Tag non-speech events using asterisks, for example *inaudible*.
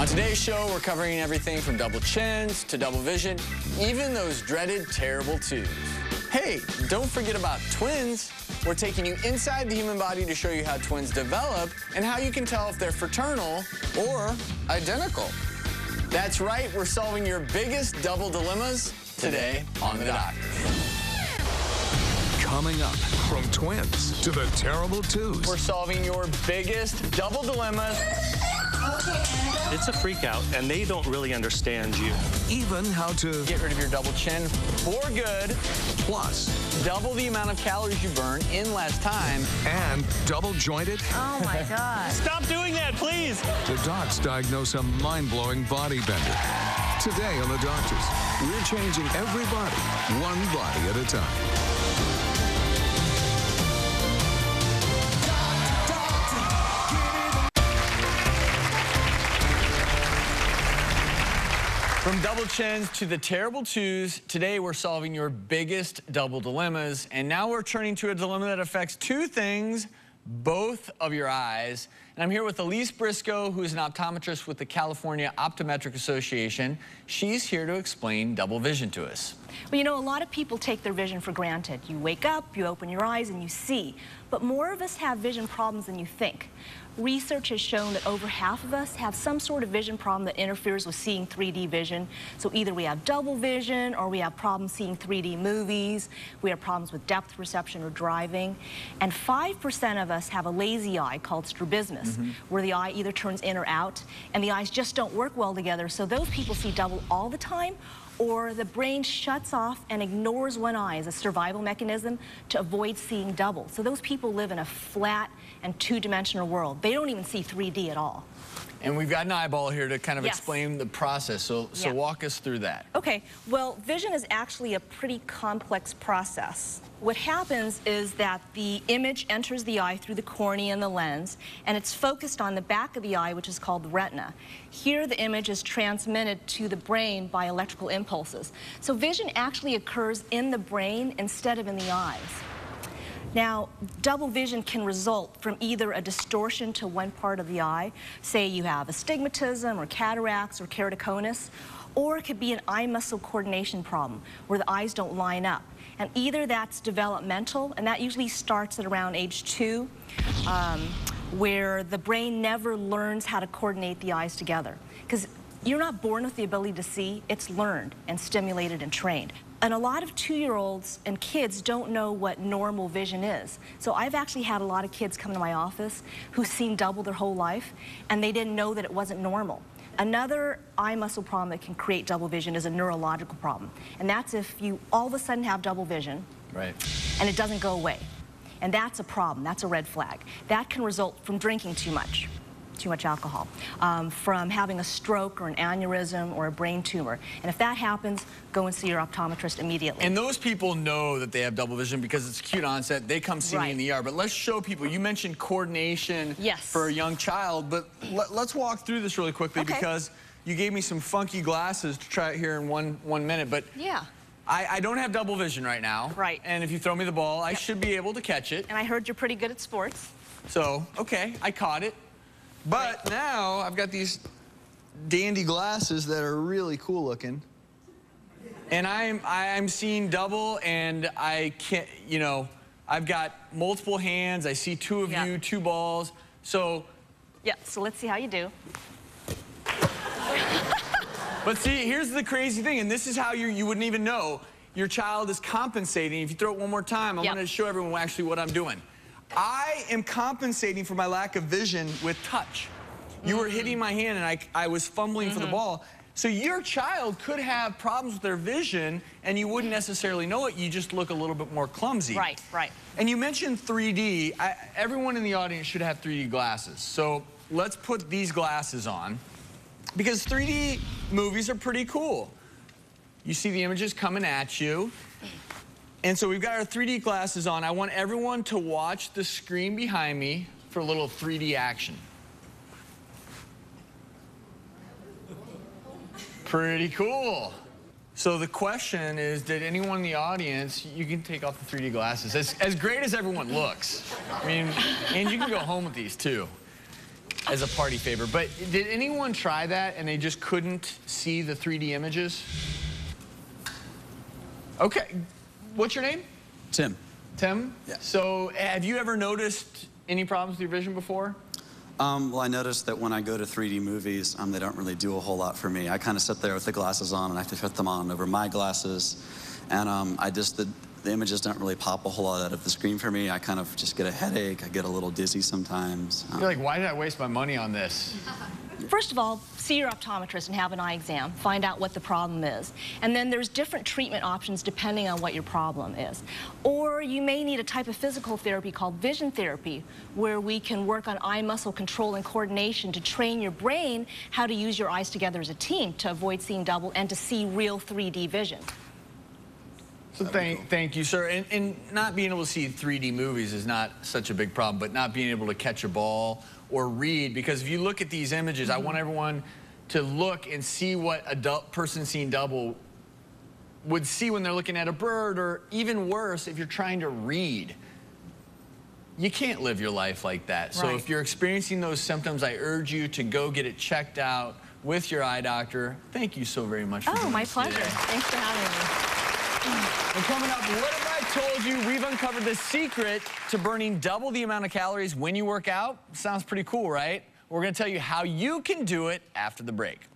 On today's show, we're covering everything from double chins to double vision, even those dreaded terrible twos. Hey, don't forget about twins. We're taking you inside the human body to show you how twins develop and how you can tell if they're fraternal or identical. That's right, we're solving your biggest double dilemmas today on The Doctor. Coming up, from twins to the terrible twos. We're solving your biggest double dilemmas It's a freak out, and they don't really understand you. Even how to get rid of your double chin for good, plus double the amount of calories you burn in less time, and double jointed. Oh my God. Stop doing that, please. The docs diagnose a mind-blowing body bender. Today on The Doctors, we're changing every body, one body at a time. From double chins to the terrible twos, today we're solving your biggest double dilemmas. And now we're turning to a dilemma that affects two things, both of your eyes. And I'm here with Elise Brisco, who's an optometrist with the California Optometric Association. She's here to explain double vision to us. Well, you know, a lot of people take their vision for granted. You wake up, you open your eyes, and you see. But more of us have vision problems than you think. Research has shown that over half of us have some sort of vision problem that interferes with seeing 3D vision. So either we have double vision or we have problems seeing 3D movies, we have problems with depth perception or driving. And 5% of us have a lazy eye called strabismus, mm-hmm. where the eye either turns in or out, and the eyes just don't work well together. So those people see double all the time or the brain shuts off and ignores one eye as a survival mechanism to avoid seeing double. So those people live in a flat and two-dimensional world. They don't even see 3D at all. And we've got an eyeball here to kind of Yes. explain the process. So, so Yeah. walk us through that. Okay, well, vision is actually a pretty complex process. What happens is that the image enters the eye through the cornea and the lens, and it's focused on the back of the eye, which is called the retina. Here, the image is transmitted to the brain by electrical So vision actually occurs in the brain instead of in the eyes. Now, double vision can result from either a distortion to one part of the eye, say you have astigmatism or cataracts or keratoconus, or it could be an eye muscle coordination problem where the eyes don't line up. And either that's developmental, and that usually starts at around age two, um, where the brain never learns how to coordinate the eyes together. Because you're not born with the ability to see, it's learned and stimulated and trained. And a lot of two-year-olds and kids don't know what normal vision is. So I've actually had a lot of kids come to my office who've seen double their whole life, and they didn't know that it wasn't normal. Another eye muscle problem that can create double vision is a neurological problem. And that's if you all of a sudden have double vision Right. and it doesn't go away. And that's a problem, that's a red flag. That can result from drinking too much, too much alcohol, um, from having a stroke or an aneurysm or a brain tumor. And if that happens, go and see your optometrist immediately. And those people know that they have double vision because it's acute onset. They come see me in the ER. But let's show people. You mentioned coordination Yes. for a young child, but let, us walk through this really quickly Okay. because you gave me some funky glasses to try it here in one one minute. But yeah. I, I don't have double vision right now. Right. And if you throw me the ball, I should be able to catch it. And I heard you're pretty good at sports. So, okay, I caught it. But now I've got these dandy glasses that are really cool looking. And I'm I'm seeing double and I can't, you know, I've got multiple hands. I see two of Yeah. you, two balls. So, Yeah, so let's see how you do. *laughs* but see, here's the crazy thing, and this is how you you wouldn't even know. Your child is compensating. If you throw it one more time, I'm Yep. going to show everyone actually what I'm doing. I am compensating for my lack of vision with touch. You were hitting my hand and I, I was fumbling for the mm-hmm. ball. So your child could have problems with their vision and you wouldn't necessarily know it. You just look a little bit more clumsy. Right, right. And you mentioned 3D. I, everyone in the audience should have 3D glasses. So let's put these glasses on because 3D movies are pretty cool. You see the images coming at you. And so we've got our 3D glasses on. I want everyone to watch the screen behind me for a little 3D action. Pretty cool. So the question is, did anyone in the audience, you can take off the 3D glasses, as, as great as everyone looks. I mean, and you can go home with these too. as a party favor. But did anyone try that and they just couldn't see the 3D images? Okay. What's your name? Tim. Tim? Yeah. So have you ever noticed any problems with your vision before? Um, well, I noticed that when I go to 3D movies, um, they don't really do a whole lot for me. I kind of sit there with the glasses on, and I have to put them on over my glasses, and um, I just the, the images don't really pop a whole lot out of the screen for me. I kind of just get a headache. I get a little dizzy sometimes. You're like, why did I waste my money on this? *laughs* First of all, see your optometrist and have an eye exam. Find out what the problem is. And then there's different treatment options depending on what your problem is. Or you may need a type of physical therapy called vision therapy, where we can work on eye muscle control and coordination to train your brain how to use your eyes together as a team to avoid seeing double and to see real 3D vision. So thank, thank you, sir. And, and not being able to see 3D movies is not such a big problem, but not being able to catch a ball or read, because if you look at these images, I want mm-hmm. everyone to look and see what a person seeing double would see when they're looking at a bird, or even worse, if you're trying to read. You can't live your life like that. So if you're experiencing those symptoms, I urge you to go get it checked out with your eye doctor. Thank you so very much for Oh, my pleasure. today. Thanks for having me. And coming up, what have I told you? We've uncovered the secret to burning double the amount of calories when you work out. Sounds pretty cool, right? We're going to tell you how you can do it after the break.